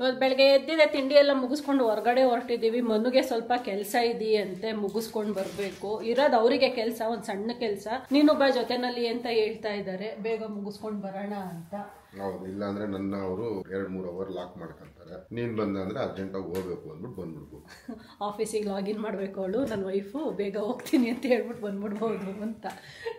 ಇವತ್ತು ಬೆಳಗ್ಗೆ ಎದ್ದಿದೆ, ತಿಂಡಿ ಎಲ್ಲ ಮುಗಿಸ್ಕೊಂಡು ಹೊರಗಡೆ ಹೊರಟಿದ್ದೀವಿ ಮನುಗೆ ಸ್ವಲ್ಪ ಕೆಲಸ ಇದೆಯಂತೆ ಮುಗಿಸ್ಕೊಂಡು ಬರಬೇಕು. ಇರೋದು ಅವರಿಗೆ ಕೆಲಸ, ಒಂದು ಸಣ್ಣ ಕೆಲಸ. ನೀನೊಬ್ಬ ಜೊತೆನಲ್ಲಿ ಅಂತ ಹೇಳ್ತಾ ಇದ್ದಾರೆ. ಬೇಗ ಮುಗಿಸ್ಕೊಂಡು ಬರೋಣ ಅಂತ. ಹೌದು, ಇಲ್ಲಾಂದ್ರೆ ನನ್ನ ಅವರು ಎರಡು ಮೂರು ಅವರ್ ಲಾಕ್ ಮಾಡ್ಕೊಂತಾರೆ ನೀನ್ ಬಂದ ಅಂದ್ರೆ ಅರ್ಜೆಂಟ್ ಆಗಿ ಹೋಗ್ಬೇಕು ಅಂದ್ಬಿಟ್ಟು ಬಂದ್ಬಿಡ್ಬೋದು. ಆಫೀಸಿಗೆ ಲಾಗಿನ್ ಮಾಡಬೇಕು ಅವಳು, ನನ್ನ ವೈಫು ಬೇಗ ಹೋಗ್ತೀನಿ ಅಂತ ಹೇಳ್ಬಿಟ್ಟು ಬಂದ್ಬಿಡ್ಬೋದು ಅಂತ.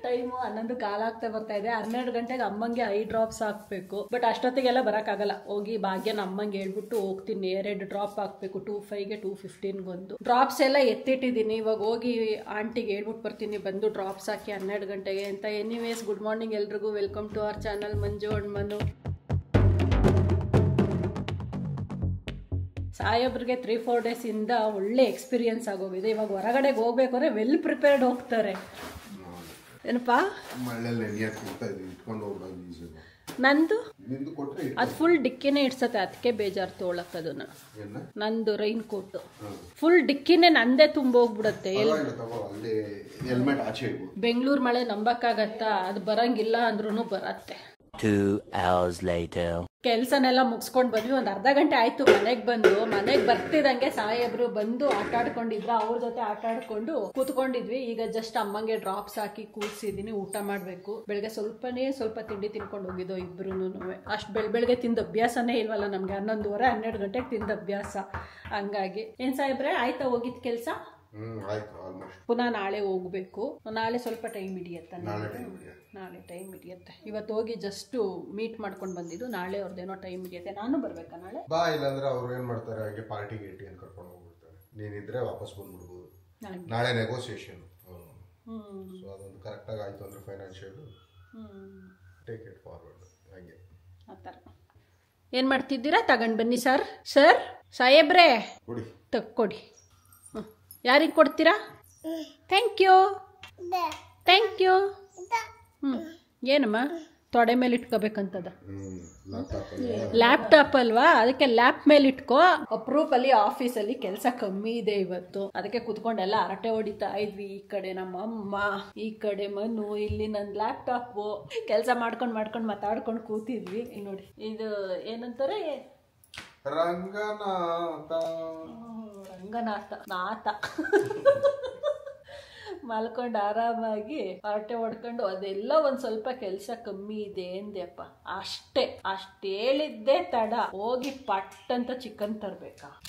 ಟೈಮು ಹನ್ನೊಂದು ಕಾಲ ಆಗ್ತಾ ಬರ್ತಾ ಇದೆ. ಹನ್ನೆರಡು ಗಂಟೆಗೆ ಅಮ್ಮಂಗೆ ಐ ಡ್ರಾಪ್ಸ್ ಹಾಕಬೇಕು. ಬಟ್ ಅಷ್ಟೊತ್ತಿಗೆಲ್ಲ ಬರೋಕ್ಕಾಗಲ್ಲ. ಹೋಗಿ ಭಾಗ್ಯನ ಅಮ್ಮಂಗೆ ಹೇಳ್ಬಿಟ್ಟು ಹೋಗ್ತೀನಿ. ಎರಡು ಡ್ರಾಪ್ ಹಾಕಬೇಕು. ಟೂ ಫೈವ್ಗೆ ಟೂ ಫಿಫ್ಟೀನ್ಗೊಂದು ಡ್ರಾಪ್ಸ್ ಎಲ್ಲ ಎತ್ತಿಟ್ಟಿದ್ದೀನಿ. ಇವಾಗ ಹೋಗಿ ಆಂಟಿಗೆ ಹೇಳ್ಬಿಟ್ಟು ಬರ್ತೀನಿ. ಬಂದು ಡ್ರಾಪ್ಸ್ ಹಾಕಿ ಹನ್ನೆರಡು ಗಂಟೆಗೆ ಅಂತ. ಎನಿವೇಸ್ ಗುಡ್ ಮಾರ್ನಿಂಗ್ ಎಲ್ರಿಗೂ. Welcome to our channel Manju and Manu ಸಾಹೇಬ್ರಿಗೆ ತ್ರೀ ಫೋರ್ ಡೇಸಿಂದ ಒಳ್ಳೆ ಎಕ್ಸ್ಪೀರಿಯನ್ಸ್ ಆಗೋಗಿದೆ. ಇವಾಗ ಹೊರಗಡೆಗೆ ಹೋಗ್ಬೇಕು ಅಂದರೆ ವೆಲ್ ಪ್ರಿಪೇರ್ಡ್ ಹೋಗ್ತಾರೆ. ಏನಪ್ಪಾ? ನಂದು? ನಿಂದು ಕೊಟ್ರೆ ಅದು ಫುಲ್ ಡಿಕ್ಕಿನೇ ಇಡ್ಸತ್ತೆ ಅದಕ್ಕೆ ಬೇಜಾರು ತೊಗೊಳಕ್ ಅದನ್ನ. ಏನ? ನಂದು ರೈನ್ ಕೋಟ್ ಫುಲ್ ಡಿಕ್ಕಿನೇ ನಂದೇ ಆಚೆ ಇಡ್ಬೋದು. ಬೆಂಗಳೂರು ಮಳೆ ನಂಬಕ್ಕಾಗತ್ತಾ? ಅದು ಬರಂಗಿಲ್ಲ ಅಂದ್ರೂ ಬರತ್ತೆ. Two hours later. ಕೆಲಸನೆಲ್ಲ ಮುಗಿಸ್ಕೊಂಡು ಬಂದ್ವಿ. ಒಂದು ಅರ್ಧ ಗಂಟೆ ಆಯಿತು ಮನೆಗೆ ಬಂದು. ಮನೆಗೆ ಬರ್ತಿದಂಗೆ ಸಾಹೇಬ್ರು ಬಂದು ಆಟ ಆಡ್ಕೊಂಡಿದ್ರ ಅವ್ರ ಜೊತೆ ಆಟ ಆಡ್ಕೊಂಡು ಕೂತ್ಕೊಂಡಿದ್ವಿ. ಈಗ ಜಸ್ಟ್ ಅಮ್ಮಂಗೆ ಡ್ರಾಪ್ಸ್ ಹಾಕಿ ಕೂರಿಸಿದ್ದೀನಿ ಊಟ ಮಾಡಬೇಕು. ಬೆಳಗ್ಗೆ ಸ್ವಲ್ಪನೇ ಸ್ವಲ್ಪ ತಿಂಡಿ ತಿನ್ಕೊಂಡು ಹೋಗಿದ್ದೋ ಇಬ್ರು ಅಷ್ಟು ಬೆಳ್ ಬೆಳಗ್ಗೆ ತಿಂದ ಅಭ್ಯಾಸನೇ ಇಲ್ವಲ್ಲ ನಮಗೆ. ಹನ್ನೊಂದುವರೆ, ಹನ್ನೆರಡು ಗಂಟೆಗೆ ತಿಂದ ಅಭ್ಯಾಸ. ಹಂಗಾಗಿ. ಏನು ಸಾಹೇಬ್ರೆ, ಆಯ್ತಾ ಹೋಗಿದ್ದ ಕೆಲಸ? ಪುನಃ ನಾಳೆ ಹೋಗ್ಬೇಕು. ನಾಳೆ ಸ್ವಲ್ಪ ಟೈಮ್ ಹಿಡಿಯತ್ತ ನಾಳೆ ಟೈಮ್ ಹಿಡಿಯುತ್ತೆ. ಇವತ್ತು ಹೋಗಿ ಜಸ್ಟ್ ಮೀಟ್ ಮಾಡ್ಕೊಂಡು ಬಂದಿದ್ದು ನಾಳೆ ಅವ್ರದ್ದೇನೋ ಟೈಮ್ ಹಿಡಿಯುತ್ತೆ. ನಾನು ಬರ್ಬೇಕಾ ನಾಳೆ? ಬಾ ಇಲ್ಲಾಂದ್ರೆ ಅವ್ರು ಏನ್ ಮಾಡ್ತಾರೆ ಹಾಗೆ ಪಾರ್ಟಿ ಗೇಟಿ ಅಂತ ಕರ್ಕೊಂಡು ಹೋಗ್ಬಿಡ್ತಾರೆ. ನೀನಿದ್ರೆ ವಾಪಸ್ ಬಂದ್ಬಿಡ್ಬೋದು. ನಾಳೆ ನೆಗೋಸಿಯೇಷನ್ ಸೊ ಅದೊಂದು ಕರೆಕ್ಟಾಗಿ ಆಯ್ತು ಅಂದ್ರೆ ಫೈನಾನ್ಷಿಯಲ್ ಟೇಕ್ ಇಟ್ ಫಾರ್ವರ್ಡ್ ಹಾಗೆ. ಆ ಥರ. ಏನು ಮಾಡ್ತಿದ್ದೀರಾ? ತಗೊಂಡು ಬನ್ನಿ ಸರ್ ಸರ್ ಸಾಹೇಬ್ರೆ. ಕೊಡಿ. ತಕ್ಕೊಡಿ. ಯಾರಿಗೆ ಕೊಡ್ತೀರಾ? ಥ್ಯಾಂಕ್ ಯು ಥ್ಯಾಂಕ್ ಯು ಹ್ಞೂ ಏನಮ್ಮ? ತೊಡೆ ಮೇಲೆ ಇಟ್ಕೋಬೇಕಂತದ? ಲ್ಯಾಪ್ಟಾಪ್ ಅಲ್ವಾ? ಅದಕ್ಕೆ ಲ್ಯಾಪ್ ಮೇಲೆ ಇಟ್ಕೋ. ಅಪ್ರೂಪ್ ಅಲ್ಲಿ ಆಫೀಸಲ್ಲಿ ಕೆಲಸ ಕಮ್ಮಿ ಇದೆ ಇವತ್ತು. ಅದಕ್ಕೆ ಕುತ್ಕೊಂಡೆಲ್ಲ ಹರಟೆ ಹೊಡಿತಾ ಇದ್ವಿ. ಈ ಕಡೆ ನಮ್ಮ ಅಮ್ಮ ಈ ಕಡೆ ಮನು, ಇಲ್ಲಿ ನನ್ನ ಲ್ಯಾಪ್ಟಾಪು ಕೆಲಸ ಮಾಡ್ಕೊಂಡು ಮಾಡ್ಕೊಂಡು ಮಾತಾಡ್ಕೊಂಡು ಕೂತಿದ್ವಿ. ನೋಡಿ, ಇದು ಏನಂತಾರೆ? ರಂಗನಾಥ. ರಂಗನಾಥ ನಾಥ. ಮಲ್ಕೊಂಡು ಆರಾಮಾಗಿ ಹರಟೆ ಹೊಡ್ಕೊಂಡು ಅದೆಲ್ಲ ಒಂದ್ ಸ್ವಲ್ಪ ಕೆಲಸ ಕಮ್ಮಿ ಇದೆ ಎಂದೆಪ್ಪ ಅಷ್ಟೇ ಅಷ್ಟೇಳಿದ್ದೆ ತಡ. ಹೋಗಿ ಪಟ್ ಅಂತ ಚಿಕನ್ ತರ್ಬೇಕಾ?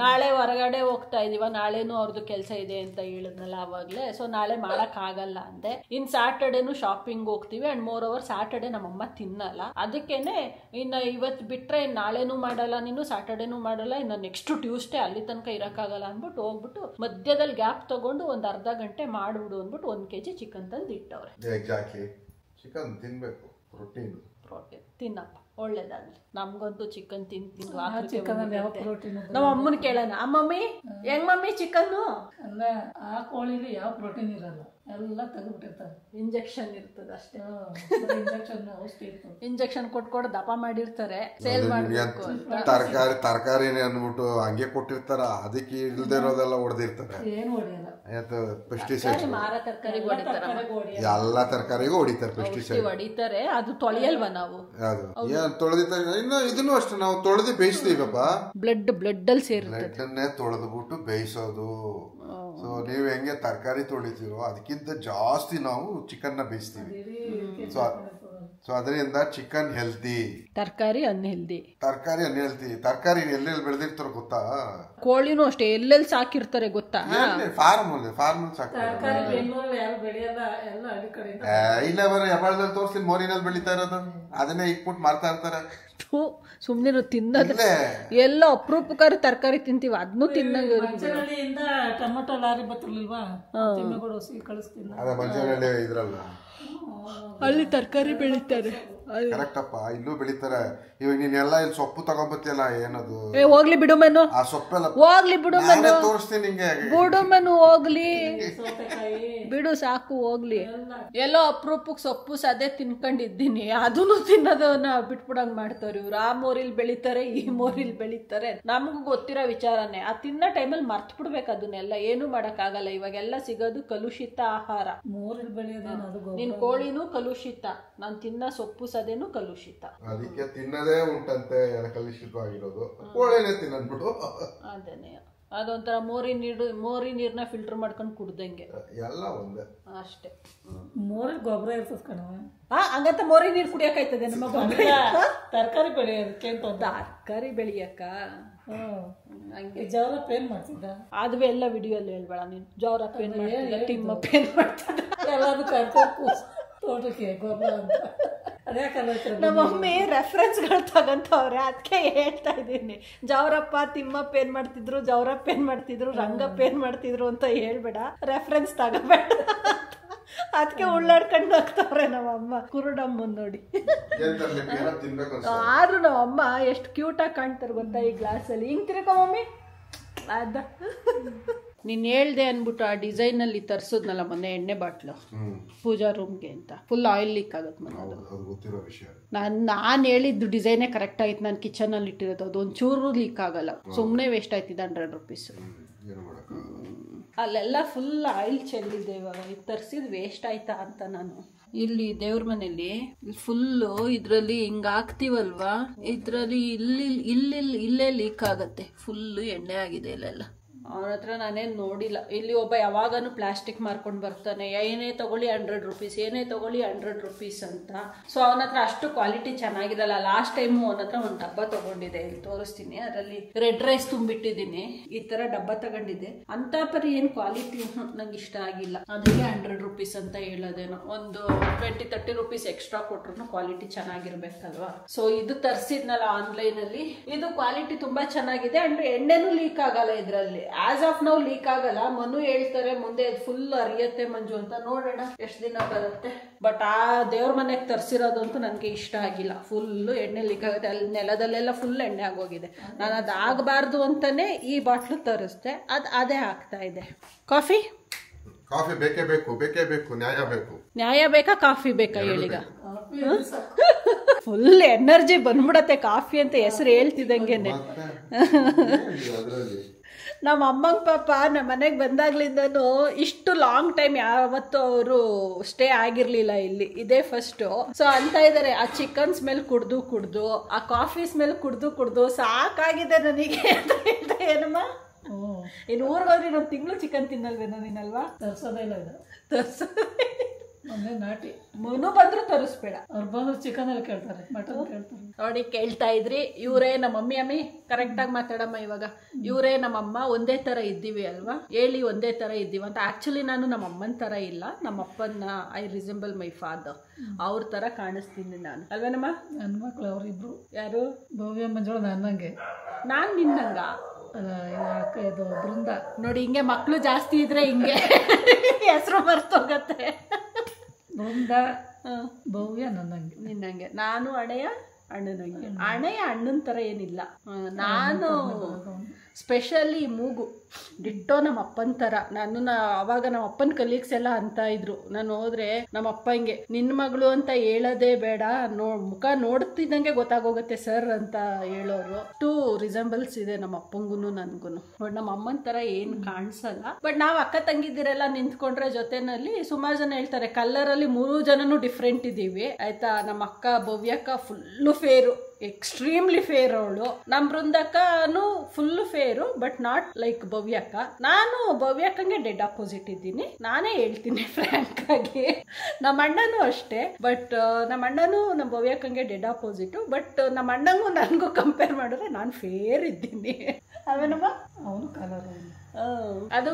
ನಾಳೆ ಹೊರಗಡೆ ಹೋಗ್ತಾ ಇದೀವ ನಾಳೆನು ಅವ್ರದ್ದು ಕೆಲಸ ಇದೆ ಅಂತ ಹೇಳಿದ್ನಲ್ಲ ಅವಾಗ್ಲೇ. ಸೊ ನಾಳೆ ಮಾಡಕ್ ಆಗಲ್ಲ ಅಂದೆ. ಇನ್ ಸ್ಯಾಟರ್ಡೇನು ಶಾಪಿಂಗ್ ಹೋಗ್ತೀವಿ ಅಂಡ್ ಮೋರ್ ಓವರ್ ಸ್ಯಾಟರ್ಡೆ ನಮ್ಮಮ್ಮ ತಿನ್ನಲ್ಲ. ಅದಕ್ಕೇನೆ ಇನ್ನ ಇವತ್ತು ಬಿಟ್ರೆ ಇನ್ ನಾಳೆನೂ ಮಾಡಲ್ಲ ನೀನು ಸ್ಯಾಟರ್ಡೇನೂ ಮಾಡಲ್ಲ ಇನ್ನ ನೆಕ್ಸ್ಟ್ ಟ್ಯೂಸ್ಡೇ ಅಲ್ಲಿ ತನಕ ಇರಕ್ಕಾಗಲ್ಲ ಅಂದ್ಬಿಟ್ಟು ಹೋಗ್ಬಿಟ್ಟು ಮಧ್ಯದಲ್ಲಿ ಗ್ಯಾಪ್ ತಗೊಂಡು ಒಂದ್ ಅರ್ಧ ಗಂಟೆ ಮಾಡ್ಬಿಡು ಅಂದ್ಬಿಟ್ಟು ಒಂದ್ ಕೆಜಿ ಚಿಕನ್ ತಂದು ಇಟ್ಟವ್ರೆ ಚಿಕನ್ ತಿನ್ಬೇಕು ಪ್ರೋಟೀನ್ ಪ್ರೋಟೀನ್ ತಿನ್ನಪ್ಪ. ಒಳ್ಳೇದಾಗ್ಲಿ. ನಮ್ಗಂತೂ ಚಿಕನ್ ತಿಂತೀನಿ ಚಿಕನ್ ನಮ್ಮ ಅಮ್ಮನ ಕೇಳೋಣ. ಅಮ್ಮಮ್ಮಿ ಹೆಂಗ್ ಮಮ್ಮಿ ಚಿಕನ್ನು ಅಲ್ಲ ಆ ಕೋಳಿಲಿ ಯಾವ ಪ್ರೋಟೀನ್ ಇರಲ್ಲ. ಎಲ್ಲ ತೆಗೆದ್ಬಿಟ್ಟಿರ್ತಾರೆ ಇಂಜೆಕ್ಷನ್ ಇರ್ತದೆ ಅಷ್ಟೇ. ಇಂಜೆಕ್ಷನ್ ಔಷಧಿ ಇರ್ತದೆ. ಇಂಜೆಕ್ಷನ್ ಕೊಟ್ಕೊಡು ದಪ ಮಾಡಿರ್ತಾರೆ ಸೇಲ್ ಮಾಡಬೇಕು ತರಕಾರಿ ತರಕಾರಿನೇ ಅನ್ಬಿಟ್ಟು ಹಂಗೆ ಕೊಟ್ಟಿರ್ತಾರ ಅದಕ್ಕೆ ಇಲ್ದೇ ಇರೋದೆಲ್ಲ ಹೊಡೆದಿರ್ತಾರೆ ಏನು ಹೊಡೆಯಲ್ಲ ಪೆಸ್ಟಿಸೈಡ್ ಮಾರ ತರಕಾರಿ ಹೊಡಿತಾರ ಎಲ್ಲ ತರಕಾರಿಗೂ ಹೊಡಿತಾರೆ ಪೆಸ್ಟಿಸೈಡ್ ಹೊಡಿತಾರೆ ಅದು ತೊಳೆಯಲ್ವಾ ನಾವು? ಏನ್ ತೊಳೆದಿತ್ತ ಇನ್ನು ಇದನ್ನು ಅಷ್ಟೇ ನಾವು ತೊಳೆದು ಬೇಯಿಸ್ತೀವಪ್ಪ ಬ್ಲಡ್ ಬ್ಲಡ್ ಅಲ್ಲಿ ಸೇರುತ್ತೆ ತೊಳೆದು ತೊಳೆದ್ಬಿಟ್ಟು ಬೇಯಿಸೋದು. ಸೊ ನೀವು ಹೆಂಗೆ ತರಕಾರಿ ತೊಳಿತೀರೋ ಅದಕ್ಕಿಂತ ಜಾಸ್ತಿ ನಾವು ಚಿಕನ್ನ ಬೇಯಿಸ್ತೀವಿ. ಸೊ ಸೊ ಅದರಿಂದ ಚಿಕನ್ ಹೆಲ್ದಿ ತರಕಾರಿ ಅನ್ಹೆಲ್ದಿ ತರಕಾರಿ ಅನ್ಹೆಲ್ತಿ ತರಕಾರಿ ಎಲ್ಲೆಲ್ಲಿ ಬೆಳೆದಿರ್ತಾರೋ ಗೊತ್ತಾ? ಕೋಳಿನೂ ಅಷ್ಟೇ ಎಲ್ಲೆಲ್ಲಿ ಸಾಕಿರ್ತಾರೆ ಗೊತ್ತಾ? ಫಾರ್ಮ್ ಅಲ್ಲಿ ಫಾರ್ಮ್ ಸಾಕ್ತಾರೆ. ಏ, ಇಲ್ಲ ಬರ ಹೆಬ್ಬಾಳದಲ್ಲಿ ತೋರಿಸಿ ಮೋರಿನಲ್ಲಿ ಬೆಳಿತಾ ಇರೋದು. ಅದನ್ನೇ ಇಟ್ಬಿಟ್ಟು ಮಾರ್ತಾ ಇರ್ತಾರೆ. ಸುಮ್ನೆ ತಿನ್ನೋದು. ತಿನ್ನೋದ್ರೆ ಎಲ್ಲ ಅಪರೂಪಕಾರ ತರಕಾರಿ ತಿಂತೀವಿ ಅದನ್ನು ತಿನ್ನಂಗ ಟೊಮೊಟೊ ಲಾರಿ ಹೊಸಿ ಕಳಿಸ್ತೀನಿ. ಅದೇ ಇದ್ರಲ್ಲ. ಅಲ್ಲಿ ತರಕಾರಿ ಬೆಳಿತಾರೆ. ಕರೆಕ್ಟ್ ಅಪ್ಪ ಇಲ್ಲೂ ಬೆಳಿತಾರೆ. ಇವಾಗ ನೀನೆಲ್ಲ ಇಲ್ಲಿ ಸೊಪ್ಪು ತಗೊಂಬತ್ತಿಯಲ್ಲ ಏನದು? ಏ ಹೋಗ್ಲಿ ಬಿಡು ಮೇನು. ಆ ಸೊಪ್ಪೆಲ್ಲ ಹೋಗ್ಲಿ ಬಿಡು ಮೇನು. ನಾನೇ ತೋರಿಸ್ತೀನಿ ನಿಂಗೆ. ಬಿಡು ಮೆನು ಹೋಗ್ಲಿ. ಬಿಡು ಸಾಕು ಹೋಗ್ಲಿ. ಎಲ್ಲೋ. ಅಪರೂಪಕ್ಕೆ ಸೊಪ್ಪು ಸದೆ ತಿನ್ಕೊಂಡಿದ್ದೀನಿ. ಅದನ್ನು ತಿನ್ನೋದನ್ನ ಬಿಟ್ಬಿಡಂಗ್ ಮಾಡ್ತಾರೆ ಇವ್ರು. ಆ ಮೋರಿಲ್ ಬೆಳಿತಾರೆ ಈ ಮೋರಿಲ್ ಬೆಳಿತಾರೆ. ನಮಗೂ ಗೊತ್ತಿರೋ ವಿಚಾರನೇ. ಆ ತಿನ್ನೋ ಟೈಮಲ್ಲಿ ಮರ್ತ್ ಬಿಡ್ಬೇಕು ಅದನ್ನೆಲ್ಲ. ಏನು ಆಗಲ್ಲ ಇವಾಗೆಲ್ಲ ಸಿಗೋದು ಕಲುಷಿತ ಆಹಾರ. ಮೋರಿಲ್ ಗೊಬ್ಬರ. ನಿನ್ ಕೋಳಿನೂ ಕಲುಷಿತ. ನಾನ್ ತಿನ್ನ ಸೊಪ್ಪು ಸದೆ ಬಳಸೋದೇನು ಕಲುಷಿತ. ಅದಕ್ಕೆ ತಿನ್ನದೇ ಉಂಟಂತೆ ಕಲುಷಿತ ಕಲುಷಿತವಾಗಿರೋದು ಕೋಳಿನೇ ತಿನ್ನದ್ಬಿಡು. ಅದೇನೆ ಅದೊಂಥರ ಮೋರಿ ನೀರು ಮೋರಿ ನೀರನ್ನ ಫಿಲ್ಟರ್ ಮಾಡ್ಕೊಂಡು ಕುಡ್ದಂಗೆ. ಎಲ್ಲ ಒಂದೇ. ಅಷ್ಟೇ. ಮೋರಿ ಗೊಬ್ಬರ ಇರ್ತದ ಕಣವ ಆ ಹಂಗಂತ ಮೋರಿ ನೀರು ಕುಡಿಯೋಕಾಯ್ತದೆ ನಮ್ಮ ಗೊಬ್ಬರ. ತರಕಾರಿ ಬೆಳೆಯೋದಕ್ಕೆ ಅಂತ ಒಂದು ತರಕಾರಿ ಬೆಳೆಯಕ್ಕ? ಹಂಗೆ. ಜವರ ಪೇನ್ ಮಾಡ್ತಿದ್ದ? ಅದುವೆ ಎಲ್ಲ ವಿಡಿಯೋಲ್ಲಿ ಹೇಳ್ಬೇಡ ನೀನು. ಜವರ ಪೇನ್ ಮಾಡ್ತಿದ್ದ ಟಿಮ್ಮ ಪೇನ್ ಮಾಡ್ತಿದ್ದ. ಎಲ್ಲಾರು ಕರ್ಕೊಂಡು ತೋಟಕ್ಕೆ ಗೊಬ್ಬರ ಅಂತ. ಅದೇ ಕಲಿಸ್ತಾರೆ ನಮ್ಮ ಮಮ್ಮಿ ರೆಫರೆನ್ಸ್ಗಳು ತಗೊಂತವ್ರೆ ಅದಕ್ಕೆ ಹೇಳ್ತಾ ಇದ್ದೀನಿ. ಜವರಪ್ಪ ತಿಮ್ಮಪ್ಪ ಏನ್ ಮಾಡ್ತಿದ್ರು ಜವರಪ್ಪ ಏನ್ ಮಾಡ್ತಿದ್ರು ರಂಗಪ್ಪ ಏನ್ ಮಾಡ್ತಿದ್ರು ಅಂತ ಹೇಳ್ಬೇಡ. ರೆಫರೆನ್ಸ್ ತಗೋಬೇಡ ಅದಕ್ಕೆ ಉಳ್ಳಾಡ್ಕೊಂಡು ಹೋಗ್ತವ್ರೆ ನಮ್ಮಮ್ಮ. ಕುರುಡಮ್ಮನ್ ನೋಡಿ. ಆದ್ರು ನಮ್ಮಮ್ಮ ಎಷ್ಟು ಕ್ಯೂಟಾಗಿ ಕಾಣ್ತಾರೆ ಗೊತ್ತಾ ಈ ಗ್ಲಾಸಲ್ಲಿ ಹಿಂಗ್ ತಿರ್ಕೊ ಮಮ್ಮಿ. ಅದ. ನೀನ್ ಹೇಳ್ದೆ ಅನ್ಬಿಟ್ಟು ಆ ಡಿಸೈನಲ್ಲಿ ತರ್ಸದ್ನಲ್ಲ ಮೊನ್ನೆ ಎಣ್ಣೆ ಬಾಟ್ಲು. ಪೂಜಾ ರೂಮ್ಗೆ ಅಂತ. ಫುಲ್ ಆಯಿಲ್ ಲೀಕ್ ಆಗುತ್ತೆ ಮನೆ ವಿಷಯ. ನಾನು ನಾನು ಹೇಳಿದ್ದು ಡಿಸೈನೇ ಕರೆಕ್ಟ್ ಆಯ್ತು. ನಾನು ಕಿಚನಲ್ಲಿ ಇಟ್ಟಿರೋದು ಅದು. ಒಂಚೂರು ಲೀಕ್ ಆಗಲ್ಲ. ಸುಮ್ಮನೆ ವೇಸ್ಟ್ ಆಯ್ತಿದ್ದ ಹಂಡ್ರೆಡ್ ರುಪೀಸ್ ಅಲ್ಲೆಲ್ಲ ಫುಲ್ ಆಯಿಲ್ ಚೆಲ್ಲಿದ್ದೆ ಇವಾಗ. ಇದು ತರಿಸಿದ್ ವೇಸ್ಟ್ ಆಯ್ತಾ ಅಂತ ನಾನು. ಇಲ್ಲಿ ದೇವ್ರ ಮನೇಲಿ ಫುಲ್ಲು ಇದರಲ್ಲಿ ಹಿಂಗ ಹಾಕ್ತಿವಲ್ವಾ? ಇದರಲ್ಲಿ ಇಲ್ಲಿ ಇಲ್ಲಿ ಇಲ್ಲೇ ಲೀಕ್ ಆಗತ್ತೆ. ಫುಲ್ಲು ಎಣ್ಣೆ ಆಗಿದೆ ಇಲ್ಲೆಲ್ಲ. ಅವನ ಹತ್ರ ನಾನೇನು ನೋಡಿಲ್ಲ. ಇಲ್ಲಿ ಒಬ್ಬ ಯಾವಾಗನು ಪ್ಲಾಸ್ಟಿಕ್ ಮಾರ್ಕೊಂಡು ಬರ್ತಾನೆ. ಏನೇ ತೊಗೊಳ್ಳಿ ಹಂಡ್ರೆಡ್ ರುಪೀಸ್ ಏನೇ ತಗೊಳ್ಳಿ ಹಂಡ್ರೆಡ್ ರುಪೀಸ್ ಅಂತ. ಸೊ ಅವನ ಹತ್ರ ಅಷ್ಟು ಕ್ವಾಲಿಟಿ ಚೆನ್ನಾಗಿರಲ್ಲ. ಲಾಸ್ಟ್ ಟೈಮು ಅವನ ಹತ್ರ ಒಂದು ಡಬ್ಬ ತೊಗೊಂಡಿದೆ ಇಲ್ಲಿ ತೋರಿಸ್ತೀನಿ. ಅದರಲ್ಲಿ ರೆಡ್ ರೈಸ್ ತುಂಬಿಟ್ಟಿದ್ದೀನಿ. ಈ ತರ ಡಬ್ಬ ತಗೊಂಡಿದ್ದೆ. ಅಂತ ಪರಿ ಏನು ಕ್ವಾಲಿಟಿ ನಂಗೆ ಇಷ್ಟ ಆಗಿಲ್ಲ. ಅದಕ್ಕೆ ಹಂಡ್ರೆಡ್ ರುಪೀಸ್ ಅಂತ ಹೇಳೋದೇನೋ. ಒಂದು ಟ್ವೆಂಟಿ ತರ್ಟಿ ರುಪೀಸ್ ಎಕ್ಸ್ಟ್ರಾ ಕೊಟ್ರು ಕ್ವಾಲಿಟಿ ಚೆನ್ನಾಗಿರ್ಬೇಕಲ್ವಾ? ಸೊ ಇದು ತರಿಸಿದ್ನಲ್ಲ ಆನ್ಲೈನಲ್ಲಿ ಇದು ಕ್ವಾಲಿಟಿ ತುಂಬಾ ಚೆನ್ನಾಗಿದೆ. ಅಂಡ್ ಎಣ್ಣೆನೂ ಲೀಕ್ ಆಗಲ್ಲ ಇದರಲ್ಲಿ. ಆಸ್ ಆಫ್ ನೌ ಲೀಕ್ ಆಗಲ್ಲ. ಮನು ಹೇಳ್ತಾರೆ ಮುಂದೆ ಫುಲ್ ಅರಿಯತ್ತೆ ಮಂಜು ಅಂತ. ನೋಡೋಣ ಎಷ್ಟು ದಿನ ಬರುತ್ತೆ. ಬಟ್ ಆ ದೇವ್ರ ಮನೆಗೆ ತರಿಸಿರೋದಂತೂ ನನಗೆ ಇಷ್ಟ ಆಗಿಲ್ಲ. ಫುಲ್ಲು ಎಣ್ಣೆ ಲೀಕ್ ಆಗುತ್ತೆ. ಅಲ್ಲಿ ನೆಲದಲ್ಲೆಲ್ಲ ಫುಲ್ ಎಣ್ಣೆ ಆಗೋಗಿದೆ. ನಾನು ಅದು ಆಗಬಾರ್ದು ಅಂತಾನೆ ಈ ಬಾಟ್ಲು ತರಿಸ್ದೆ. ಅದು ಅದೇ ಆಗ್ತಾ ಇದೆ. ಕಾಫಿ? ಕಾಫಿ ಬೇಕೇ ಬೇಕು ಬೇಕೇ ಬೇಕು ನ್ಯಾಯ ಬೇಕು. ನ್ಯಾಯ ಬೇಕಾ ಕಾಫಿ ಬೇಕಾ ಹೇಳಿಗ? ಫುಲ್ ಎನರ್ಜಿ ಬಂದ್ಬಿಡತ್ತೆ ಕಾಫಿ ಅಂತ ಹೆಸರು ಹೇಳ್ತಿದ್ದಂಗೆನೆ ಅದರಲ್ಲಿ? ನಮ್ಮ ಅಮ್ಮಂಗೆ ಪಾಪ ನಮ್ಮ ಮನೆಗೆ ಬಂದಾಗ್ಲಿಂದನೂ ಇಷ್ಟು ಲಾಂಗ್ ಟೈಮ್ ಯಾವತ್ತೂ ಅವರು ಸ್ಟೇ ಆಗಿರ್ಲಿಲ್ಲ ಇಲ್ಲಿ ಇದೇ ಫಸ್ಟು ಸೊ ಅಂತ ಇದ್ದಾರೆ ಆ ಚಿಕನ್ ಸ್ಮೆಲ್ ಕುಡ್ದು ಕುಡ್ದು ಆ ಕಾಫಿ ಸ್ಮೆಲ್ ಕುಡ್ದು ಕುಡ್ದು ಸಾಕಾಗಿದೆ ನನಗೆ ಅಂತ ಹೇಳ್ತಾ ಏನಮ್ಮ ಇನ್ನು ಊರಿಗೆ ಹೋದ್ರೆ ಇನ್ನೊಂದು ತಿಂಗಳು ಚಿಕನ್ ತಿನ್ನಲ್ವೇನೋ ನೀನಲ್ವಾ? ತರ್ಸೋದೇ ಇಲ್ಲ ಇದು. ತರ್ಸ ಒಂದೇ ನಾಟಿ. ಮನು ಬಂದ್ರು ತರಿಸ್ಬೇಡ. ಅವ್ರು ಬಂದ್ರು ಚಿಕನ್ ಅಲ್ಲಿ ಕೇಳ್ತಾರೆ ಮಟನ್ ಕೇಳ್ತಾರೆ. ನೋಡಿ ಕೇಳ್ತಾ ಇದ್ರಿ ಇವರೇ ನಮ್ಮ ಮಮ್ಮಿ ಅಮ್ಮಿ ಕರೆಕ್ಟಾಗಿ ಮಾತಾಡಮ್ಮ ಇವಾಗ. ಇವರೇ ನಮ್ಮಮ್ಮ ಒಂದೇ ತರ ಇದ್ದೀವಿ ಅಲ್ವಾ? ಹೇಳಿ ಒಂದೇ ತರ ಇದ್ದೀವಿ ಅಂತ. ಆಕ್ಚುಲಿ ನಾನು ನಮ್ಮ ಅಮ್ಮನ ತರ ಇಲ್ಲ. ನಮ್ಮ ಅಪ್ಪನ ಐ ರಿಸೆಂಬಲ್ ಮೈ ಫಾದರ್ ಅವ್ರ ತರ ಕಾಣಿಸ್ತೀನಿ ನಾನು. ಅಲ್ವೇನಮ್ಮ? ನನ್ನ ಮಕ್ಳು ಅವರಿಬ್ರು. ಯಾರು? ಭವ್ಯ ಮಂಜುಳ ನನ್ನಂಗೆ ನಾನು ನಿನ್ನಂಗ? ಇದು ಬೃಂದ ನೋಡಿ ಹಿಂಗೆ ಮಕ್ಕಳು ಜಾಸ್ತಿ ಇದ್ರೆ ಹಿಂಗೆ. ಹೆಸರು ಮರ್ತೋಗತ್ತೆ ಹ್ಮ್. ಭವ್ಯ ನನ್ನಂಗೆ. ನಿನ್ನಂಗೆ. ನಾನು ಹಣೆಯ ಅಣ್ಣನಂಗೆ. ಹಣೆಯ ಅಣ್ಣನ ತರ ಏನಿಲ್ಲ. ನಾನು ಸ್ಪೆಷಲಿ ಮೂಗು. ಡಿಟ್ಟೋ ನಮ್ಮ ಅಪ್ಪನ ಥರ ನಾನು ನಾ ಅವಾಗ ನಮ್ಮ ಅಪ್ಪನ ಕಲೀಗ್ಸ್ ಎಲ್ಲ ಅಂತ ಇದ್ರು. ನಾನು ಹೋದ್ರೆ ನಮ್ಮ ಅಪ್ಪ ಹಿಂಗೆ ನಿನ್ನ ಮಗಳು ಅಂತ ಹೇಳೋದೇ ಬೇಡ. ನೋ ಮುಖ ನೋಡ್ತಿದ್ದಂಗೆ ಗೊತ್ತಾಗೋಗುತ್ತೆ ಸರ್ ಅಂತ ಹೇಳೋರು. ಟೂ ರಿಸಂಬಲ್ಸ್ ಇದೆ ನಮ್ಮ ಅಪ್ಪಂಗೂ ನನ್ಗೂ ಬಟ್ ನಮ್ಮ ಅಮ್ಮನ ಥರ ಏನು ಕಾಣಿಸಲ್ಲ. ಬಟ್ ನಾವು ಅಕ್ಕ ತಂಗಿದಿರೆಲ್ಲ ನಿಂತ್ಕೊಂಡ್ರೆ ಜೊತೆನಲ್ಲಿ ಸುಮಾರು ಜನ ಹೇಳ್ತಾರೆ ಕಲ್ಲರಲ್ಲಿ ಮೂರು ಜನನು ಡಿಫ್ರೆಂಟ್ ಇದ್ದೀವಿ ಆಯ್ತಾ? ನಮ್ಮ ಅಕ್ಕ ಭವ್ಯಕ್ಕ ಫುಲ್ಲು ಫೇರು ಎಕ್ಸ್ಟ್ರೀಮ್ಲಿ ಫೇರ್ ಅವಳು. ನಮ್ಮ ಬೃಂದಕ್ಕನು full fair but not like ಭವ್ಯಕ್ಕ. ನಾನು ಭವ್ಯಕ್ಕಂಗೆ ಡೆಡ್ ಆಪೋಸಿಟ್ ಇದ್ದೀನಿ. ನಾನೇ ಹೇಳ್ತೀನಿ ಫ್ರಾಂಕ್ ಆಗಿ ನಮ್ಮ ಅಣ್ಣನೂ ಅಷ್ಟೇ ಬಟ್ ನಮ್ಮ ಅಣ್ಣನೂ ನಮ್ಮ ಭವ್ಯಕ್ಕಂಗೆ ಡೆಡ್ ಅಪೋಸಿಟ್ ಬಟ್ ನಮ್ಮ ಅಣ್ಣಂಗೂ ನನಗೂ ಕಂಪೇರ್ ಮಾಡಿದ್ರೆ ನಾನು ಫೇರ್ ಇದ್ದೀನಿ. ಅವೇನಮ್ಮ ಅವನು ಕಲರ್ ಆ, ಅದು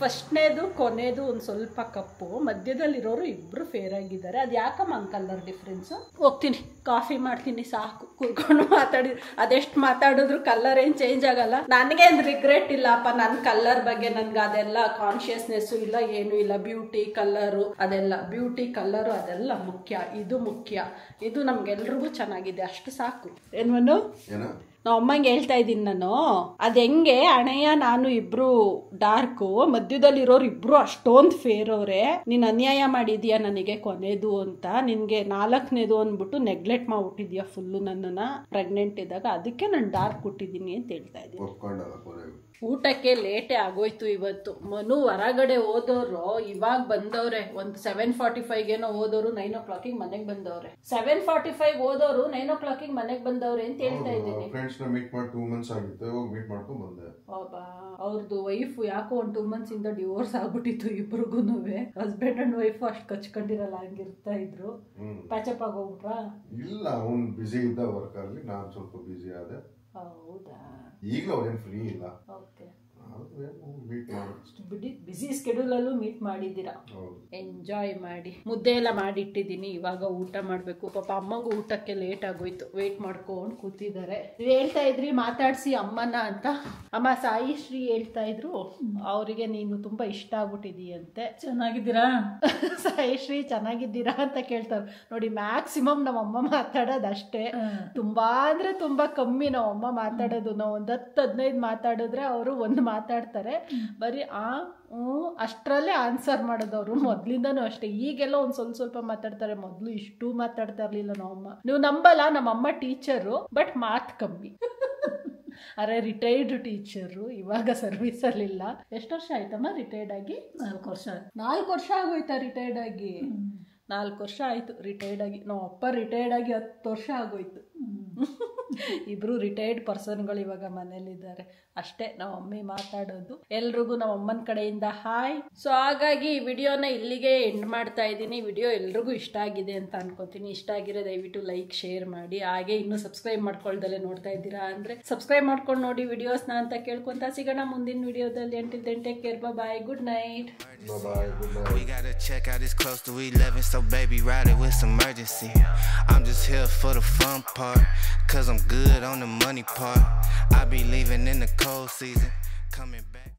ಫಸ್ಟ್ನೇದು ಕೊನೆದು ಒಂದು ಸ್ವಲ್ಪ ಕಪ್ಪು. ಮಧ್ಯದಲ್ಲಿರೋರು ಇಬ್ರು ಫೇರ್ ಆಗಿದ್ದಾರೆ. ಅದು ಯಾಕಮ್ಮ ಹಂಗೆ ಕಲರ್ ಡಿಫ್ರೆನ್ಸು ಹೋಗ್ತೀನಿ ಕಾಫಿ ಮಾಡ್ತೀನಿ ಸಾಕು. ಕೂತ್ಕೊಂಡು ಮಾತಾಡಿ ಅದೆಷ್ಟು ಮಾತಾಡಿದ್ರು ಕಲರ್ ಏನು ಚೇಂಜ್ ಆಗಲ್ಲ. ನನಗೇನು ರಿಗ್ರೆಟ್ ಇಲ್ಲಪ್ಪ ನನ್ನ ಕಲರ್ ಬಗ್ಗೆ ನನ್ಗೆ ಅದೆಲ್ಲ ಕಾನ್ಶಿಯಸ್ನೆಸ್ಸು ಇಲ್ಲ ಏನು ಇಲ್ಲ. ಬ್ಯೂಟಿ ಕಲ್ಲರು ಅದೆಲ್ಲ. ಬ್ಯೂಟಿ ಕಲ್ಲರು ಅದೆಲ್ಲ ಮುಖ್ಯ. ಇದು ಮುಖ್ಯ. ಇದು ನಮ್ಗೆಲ್ರಿಗೂ ಚೆನ್ನಾಗಿದೆ. ಅಷ್ಟು ಸಾಕು. ಏನ್ವನು ಏನೋ? ನಾವು ಅಮ್ಮಂಗೆ ಹೇಳ್ತಾ ಇದ್ದೀನಿ ನಾನು. ಅದು ಹೆಂಗೆ ಅಣೆಯ ನಾನು ಇಬ್ರು ಡಾರ್ಕು ಮಧ್ಯದಲ್ಲಿರೋರು ಇಬ್ರು ಅಷ್ಟೊಂದು ಫೇರ್ ಅವ್ರೆ. ನೀನ್ ಅನ್ಯಾಯ ಮಾಡಿದ್ಯಾ ನನಗೆ ಕೊನೆದು ಅಂತ. ನಿನ್ಗೆ ನಾಲ್ಕನೇದು ಅಂದ್ಬಿಟ್ಟು ನೆಗ್ಲೆಕ್ಟ್ ಮಾಡ್ಬಿಟ್ಟಿದ್ಯಾ ಫುಲ್ಲು ನನ್ನನ್ನ. ಪ್ರೆಗ್ನೆಂಟ್ ಇದ್ದಾಗ ಅದಕ್ಕೆ ನಾನು ಡಾರ್ಕ್ ಕೊಟ್ಟಿದ್ದೀನಿ ಅಂತ ಹೇಳ್ತಾ ಇದ್ದೀನಿ. ಊಟಕ್ಕೆ ಲೇಟೇ ಆಗೋಯ್ತು ಇವತ್ತು. ಮನು ಹೊರಗಡೆ ಹೋದವರು ಇವಾಗ ಬಂದವ್ರೆ. ಒಂದು ಸೆವೆನ್ ಫಾರ್ಟಿ ಫೈವ್ಗೇನೋ ಹೋದವರು ನೈನ್ ಓ ಕ್ಲಾಕಿಗೆ ಮನೆಗೆ ಬಂದವ್ರೆ. ಸೆವೆನ್ ಫಾರ್ಟಿ ಫೈವ್ ಹೋದವರು ನೈನ್ ಓ ಕ್ಲಾಕಿಗೆ ಮನೆಗೆ ಬಂದವ್ರೆ ಅಂತ ಹೇಳ್ತಾ ಇದ್ದೀನಿ. ಫ್ರೆಂಡ್ಸ್ನ ಮೀಟ್ ಮಾಡಿ ಟೂ ಮಂತ್ಸ್ ಆಗಿತ್ತು ಇವಾಗ ಮೀಟ್ ಮಾಡ್ಕೊಂಡ್ ಬಂದೆ. ಬಾಬಾ ಅವ್ರದ್ದು ವೈಫ್ ಯಾಕೋ ಒಂದು ಟೂ ಮಂತ್ಸ್ ಇಂದ ಡಿವೋರ್ಸ್ ಆಗ್ಬಿಟ್ಟಿತ್ತು ಇಬ್ರಿಗೂನು ಹಸ್ಬೆಂಡ್ ಅಂಡ್ ವೈಫ್ ಅಷ್ಟು ಕಚ್ಕೊಂಡಿರಲ್ಲ ಹಂಗಿರ್ತಾ ಇದ್ರು. ಪ್ಯಾಚಪ್ ಆಗೋಗ್ಬಿಟ್ರಾ ಇಲ್ಲ ಅವ್ನು ಬಿಸಿ ಇದ್ದ ವರ್ಕ್ ಅಲ್ಲಿ ನಾನು ಸ್ವಲ್ಪ ಬಿಸಿ ಆದೆ. ಹೌದಾ ಈಗಲೂ ಅವ್ರೇನ್ ಫ್ರೀ ಇಲ್ಲ ಓಕೆ ಮೀಟ್ ಸ್ಕೆಡ್ಯೂಲ್ ಬಿಡಿ ಬಿಸಿ ಸ್ಕೆಡ್ಯೂಲಲ್ಲೂ ಮೀಟ್ ಮಾಡಿದ್ದೀರಾ? ಎಂಜಾಯ್ ಮಾಡಿ. ಮುದ್ದೆ ಎಲ್ಲ ಮಾಡಿಟ್ಟಿದ್ದೀನಿ ಇವಾಗ ಊಟ ಮಾಡಬೇಕು. ಪಾಪ ಅಮ್ಮಂಗೂ ಊಟಕ್ಕೆ ಲೇಟ್ ಆಗೋಯ್ತು. ವೇಟ್ ಮಾಡ್ಕೊಂಡು ಕೂತಿದ್ದಾರೆ. ಹೇಳ್ತಾ ಇದ್ರಿ ಮಾತಾಡ್ಸಿ ಅಮ್ಮನ ಅಂತ. ಅಮ್ಮ ಸಾಯಿ ಶ್ರೀ ಹೇಳ್ತಾ ಇದ್ರು. ಅವರಿಗೆ ನೀನು ತುಂಬಾ ಇಷ್ಟ ಆಗ್ಬಿಟ್ಟಿದೀಯಂತೆ. ಚೆನ್ನಾಗಿದ್ದೀರಾ? ಸಾಯಿ ಶ್ರೀ ಚೆನ್ನಾಗಿದ್ದೀರಾ ಅಂತ ಕೇಳ್ತಾರೆ ನೋಡಿ ಮ್ಯಾಕ್ಸಿಮಮ್ ನಮ್ಮ ಅಮ್ಮ ಮಾತಾಡೋದು ಅಷ್ಟೇ ತುಂಬಾ ಅಂದ್ರೆ ತುಂಬಾ ಕಮ್ಮಿ ನಾವು ಅಮ್ಮ ಮಾತಾಡೋದು. ನಾವು ಒಂದ್ ಹತ್ತು ಹದಿನೈದು ಮಾತಾಡಿದ್ರೆ ಅವರು ಒಂದು ಮಾತಾಡ್ತಾರೆ. ಬರೀ ಆ ಅಷ್ಟರಲ್ಲೇ ಆನ್ಸರ್ ಮಾಡೋದು ಅವರು ಮೊದ್ಲಿಂದನೂ ಅಷ್ಟೇ. ಈಗೆಲ್ಲ ಒಂದು ಸ್ವಲ್ಪ ಸ್ವಲ್ಪ ಮಾತಾಡ್ತಾರೆ. ಮೊದಲು ಇಷ್ಟು ಮಾತಾಡ್ತಾ ಇರ್ಲಿಲ್ಲ ನಮ್ಮಮ್ಮ. ನೀವು ನಂಬಲ್ಲ ನಮ್ಮಮ್ಮ ಟೀಚರು ಬಟ್ ಮಾತು ಕಮ್ಮಿ. ಅರೆ ರಿಟೈರ್ಡ್ ಟೀಚರು ಇವಾಗ ಸರ್ವಿಸ್ ಅಲ್ಲಿ ಇಲ್ಲ. ಎಷ್ಟು ವರ್ಷ ಆಯ್ತಮ್ಮ ರಿಟೈರ್ಡ್ ಆಗಿ? ನಾಲ್ಕು ವರ್ಷ. ನಾಲ್ಕು ವರ್ಷ ಆಗೋಯ್ತಾ ರಿಟೈರ್ಡ್ ಆಗಿ? ನಾಲ್ಕು ವರ್ಷ ಆಯ್ತು ರಿಟೈರ್ಡ್ ಆಗಿ. ನಾವು ಅಪ್ಪ ರಿಟೈರ್ಡ್ ಆಗಿ ಹತ್ತು ವರ್ಷ ಆಗೋಯ್ತು. ಇಬ್ರು ರಿಟೈರ್ಡ್ ಪರ್ಸನ್ಗಳು ಇವಾಗ ಮನೇಲಿದ್ದಾರೆ. ಅಷ್ಟೇ ನಮ್ಮ ಮಮ್ಮಿ ಮಾತಾಡೋದು. ಎಲ್ರಿಗೂ ನಮ್ಮ ಅಮ್ಮನ ಕಡೆಯಿಂದ ಹಾಯ್ ಸೊ ಹಾಗಾಗಿ ಈ ವಿಡಿಯೋನ ಇಲ್ಲಿಗೆ ಎಂಡ್ ಮಾಡ್ತಾ ಇದ್ದೀನಿ. ವಿಡಿಯೋ ಎಲ್ರಿಗೂ ಇಷ್ಟ ಆಗಿದೆ ಅಂತ ಅನ್ಕೋತೀನಿ. ಇಷ್ಟ ಆಗಿರೋ ದಯವಿಟ್ಟು ಲೈಕ್ ಶೇರ್ ಮಾಡಿ. ಹಾಗೆ ಇನ್ನೂ ಸಬ್ಸ್ಕ್ರೈಬ್ ಮಾಡ್ಕೊಳ್ದಲ್ಲೇ ನೋಡ್ತಾ ಇದ್ದೀರಾ ಅಂದರೆ ಸಬ್ಸ್ಕ್ರೈಬ್ ಮಾಡ್ಕೊಂಡು ನೋಡಿ ವಿಡಿಯೋಸ್ನ ಅಂತ ಕೇಳ್ಕೊಂತ ಸಿಗೋಣ ಮುಂದಿನ ವಿಡಿಯೋದಲ್ಲಿ. Until then take care bye good night bye good night We gotta check out this close to 11, so baby, ride it with some urgency. I'm just here for the fun part, cause I'm good on the money part. I be leaving in the cold season, coming back.